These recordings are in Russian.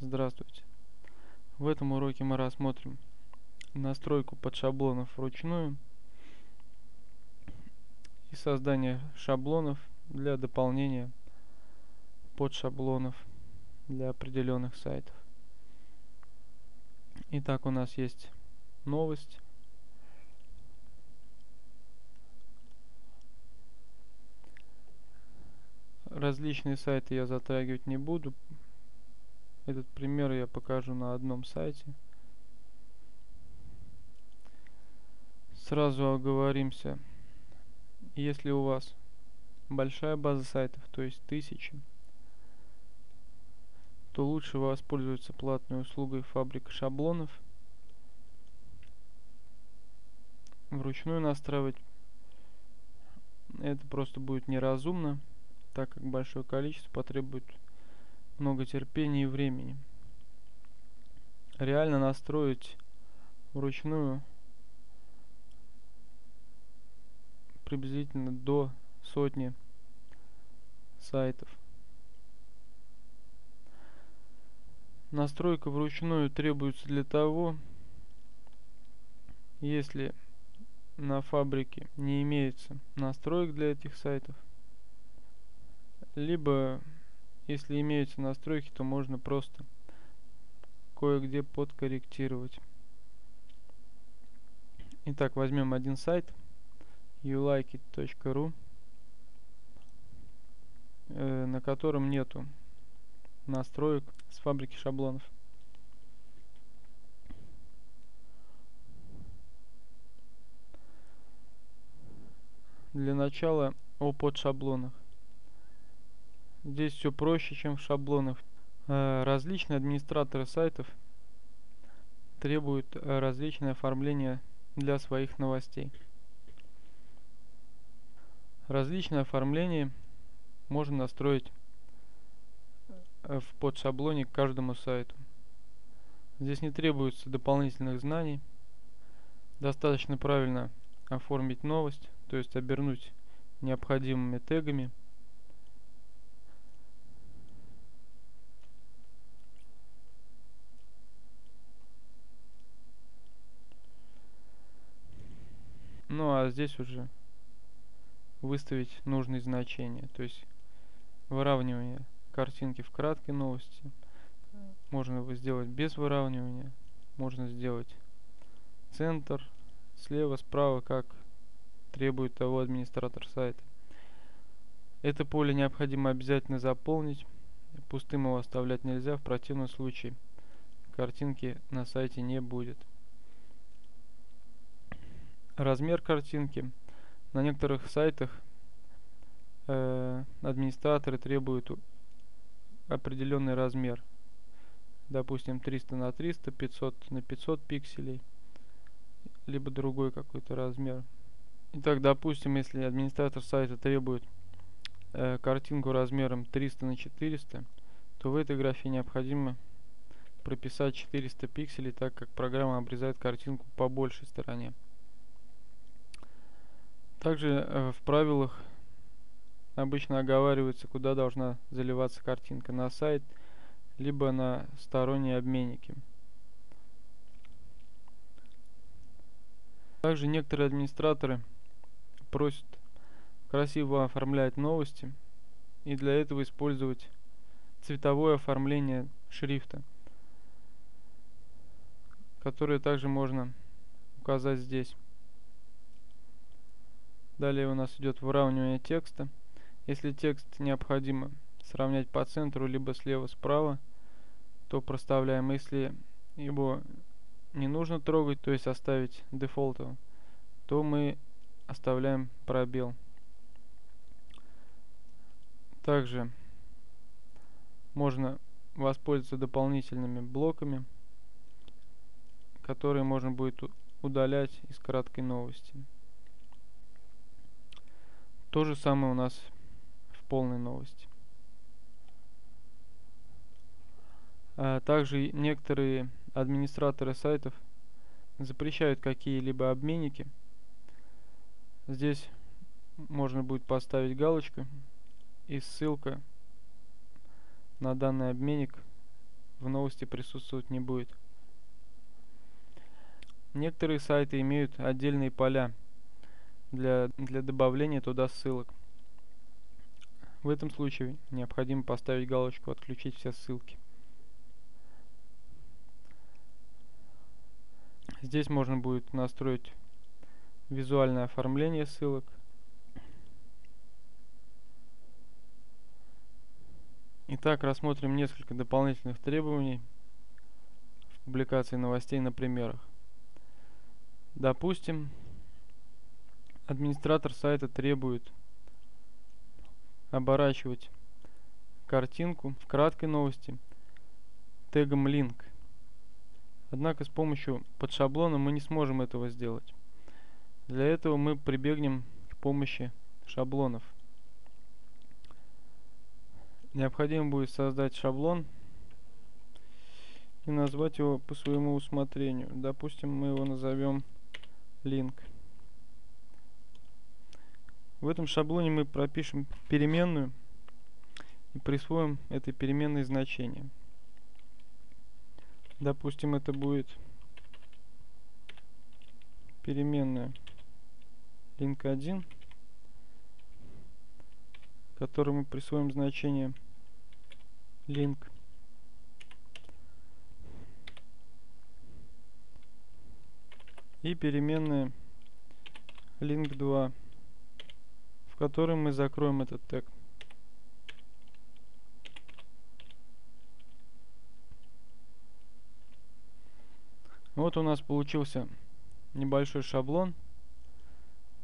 Здравствуйте! В этом уроке мы рассмотрим настройку подшаблонов вручную и создание шаблонов для дополнения подшаблонов для определенных сайтов. Итак, у нас есть новость. Различные сайты я затрагивать не буду, этот пример я покажу на одном сайте. Сразу оговоримся. Если у вас большая база сайтов, то есть тысячи, то лучше воспользоваться платной услугой фабрика шаблонов. Вручную настраивать это просто будет неразумно, так как большое количество потребует много терпения и времени. Реально настроить вручную приблизительно до сотни сайтов. Настройка вручную требуется для того, если на фабрике не имеется настроек для этих сайтов, либо если имеются настройки, то можно просто кое-где подкорректировать. Итак, возьмем один сайт youlikeit.ru э, на котором нету настроек с фабрики шаблонов. Для начала о подшаблонах. Здесь все проще, чем в шаблонах. Э, различные администраторы сайтов требуют э, различное оформление для своих новостей. Различное оформление можно настроить э, в подшаблоне к каждому сайту. Здесь не требуется дополнительных знаний. Достаточно правильно оформить новость, то есть обернуть необходимыми тегами – Ну а здесь уже выставить нужные значения. То есть выравнивание картинки в краткой новости. Можно сделать без выравнивания. Можно сделать центр, слева, справа, как требует того администратор сайта. Это поле необходимо обязательно заполнить. Пустым его оставлять нельзя, в противном случае картинки на сайте не будет размер картинки. На некоторых сайтах э, администраторы требуют определенный размер. Допустим, 300 на 300, 500 на 500 пикселей, либо другой какой-то размер. Итак, допустим, если администратор сайта требует э, картинку размером 300 на 400, то в этой графе необходимо прописать 400 пикселей, так как программа обрезает картинку по большей стороне. Также э, в правилах обычно оговаривается, куда должна заливаться картинка на сайт, либо на сторонние обменники. Также некоторые администраторы просят красиво оформлять новости и для этого использовать цветовое оформление шрифта, которое также можно указать здесь. Далее у нас идет выравнивание текста. Если текст необходимо сравнять по центру, либо слева-справа, то проставляем. Если его не нужно трогать, то есть оставить дефолтовым, то мы оставляем пробел. Также можно воспользоваться дополнительными блоками, которые можно будет удалять из краткой новости. То же самое у нас в полной новости. А также некоторые администраторы сайтов запрещают какие-либо обменники. Здесь можно будет поставить галочку и ссылка на данный обменник в новости присутствовать не будет. Некоторые сайты имеют отдельные поля для, для добавления туда ссылок. В этом случае необходимо поставить галочку «Отключить все ссылки». Здесь можно будет настроить визуальное оформление ссылок. Итак, рассмотрим несколько дополнительных требований в публикации новостей на примерах. Допустим, администратор сайта требует оборачивать картинку в краткой новости тегом link. Однако с помощью подшаблона мы не сможем этого сделать. Для этого мы прибегнем к помощи шаблонов. Необходимо будет создать шаблон и назвать его по своему усмотрению. Допустим, мы его назовем link. В этом шаблоне мы пропишем переменную и присвоим этой переменной значение. Допустим, это будет переменная link1, которой мы присвоим значение link. И переменная link2 в мы закроем этот тег. Вот у нас получился небольшой шаблон,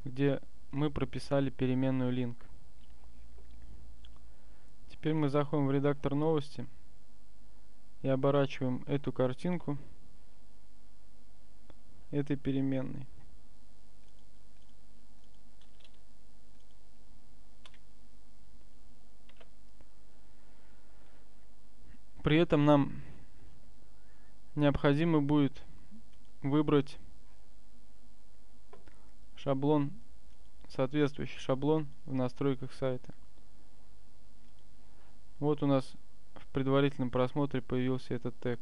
где мы прописали переменную link. Теперь мы заходим в редактор новости и оборачиваем эту картинку этой переменной. При этом нам необходимо будет выбрать шаблон, соответствующий шаблон в настройках сайта. Вот у нас в предварительном просмотре появился этот тег.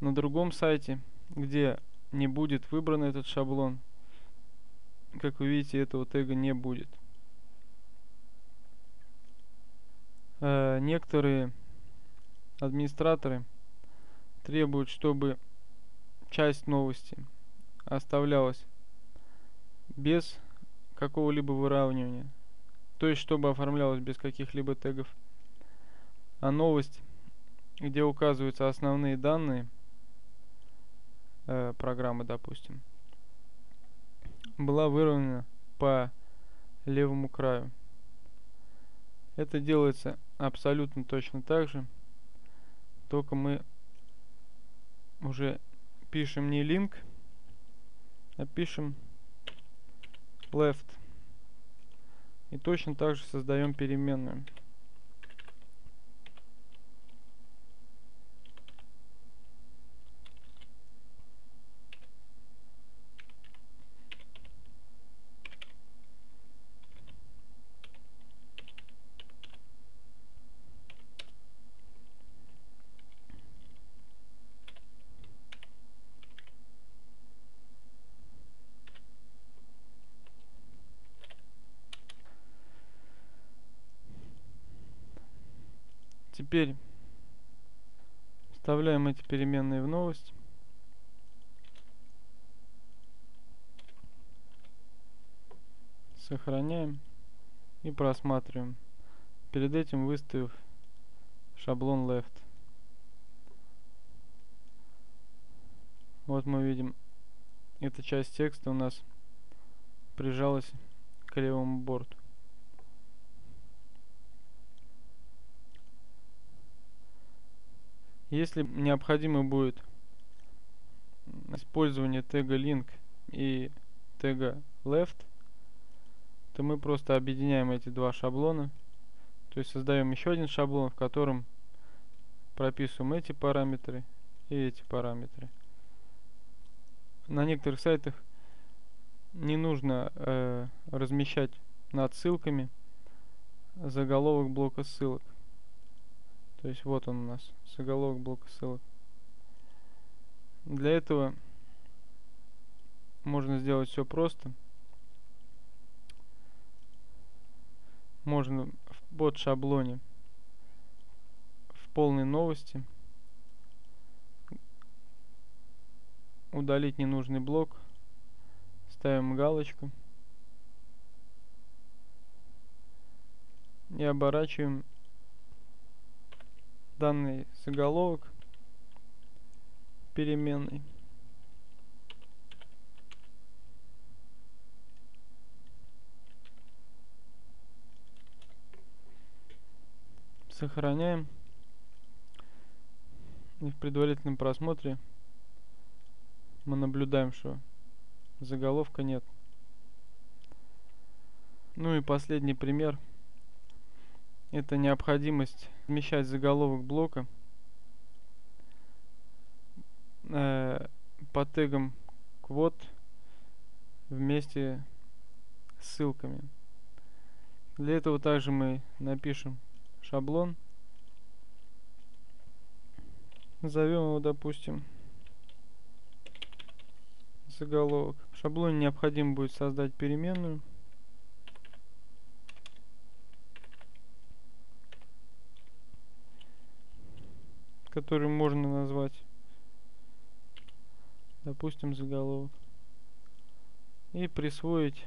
На другом сайте, где не будет выбран этот шаблон, как вы видите, этого тега не будет. Э, некоторые администраторы требуют, чтобы часть новости оставлялась без какого-либо выравнивания. То есть, чтобы оформлялась без каких-либо тегов. А новость, где указываются основные данные э, программы, допустим, была выровнена по левому краю. Это делается абсолютно точно так же, только мы уже пишем не link, а пишем left. И точно так же создаем переменную. Теперь вставляем эти переменные в новость. Сохраняем и просматриваем. Перед этим выставив шаблон left. Вот мы видим, эта часть текста у нас прижалась к левому борту. Если необходимо будет использование тега link и тега left, то мы просто объединяем эти два шаблона. То есть создаем еще один шаблон, в котором прописываем эти параметры и эти параметры. На некоторых сайтах не нужно э, размещать над ссылками заголовок блока ссылок. То есть вот он у нас, заголовок блока ссылок. Для этого можно сделать все просто. Можно в под шаблоне в полной новости удалить ненужный блок. Ставим галочку. И оборачиваем данный заголовок переменной. Сохраняем. И в предварительном просмотре мы наблюдаем, что заголовка нет. Ну и последний пример. Это необходимость вмещать заголовок блока э, по тегам квот вместе с ссылками. Для этого также мы напишем шаблон. Назовем его, допустим, заголовок. В шаблоне необходимо будет создать переменную. Которую можно назвать допустим заголовок. И присвоить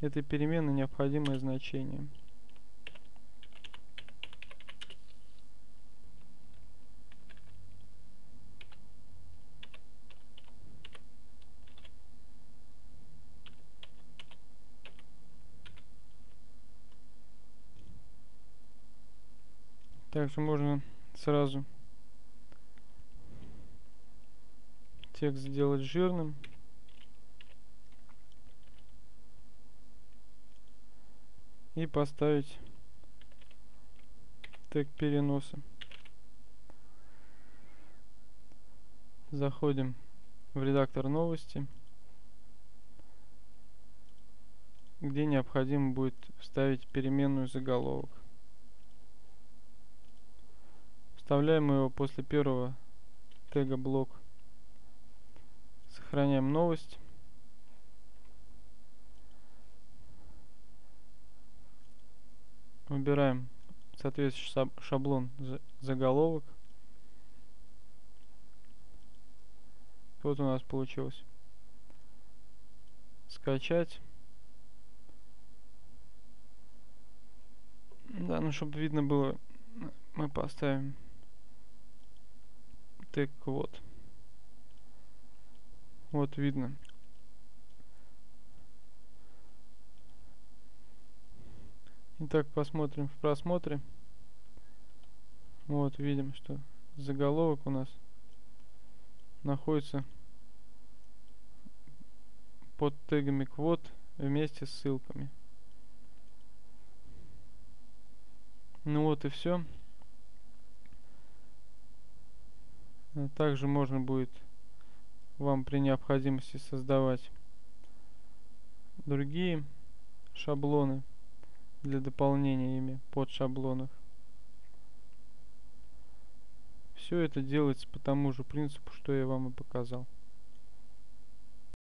этой переменной необходимое значение. Также можно сразу текст сделать жирным. И поставить тег переноса. Заходим в редактор новости, где необходимо будет вставить переменную заголовок. Вставляем его после первого тега блок. Сохраняем новость. Выбираем соответствующий шаблон заголовок. Вот у нас получилось. Скачать. Да, ну чтобы видно было, мы поставим так вот. Вот видно. Итак, посмотрим в просмотре. Вот, видим, что заголовок у нас находится под тегами квот вместе с ссылками. Ну вот и все. Э, также можно будет вам при необходимости создавать другие шаблоны для дополнения ими под шаблонов. Все это делается по тому же принципу, что я вам и показал.